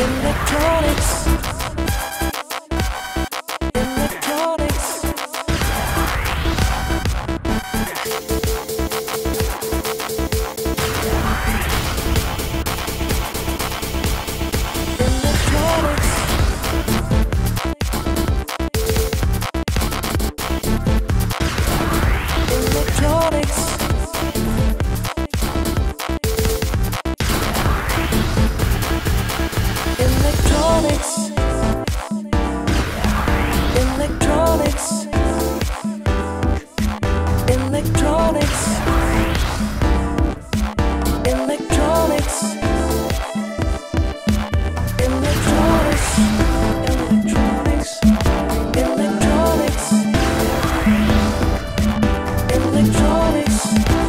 in the credits. Electronics. Electronics. Electronics. Electronics. Electronics. Electronics. Electronics. Electronics.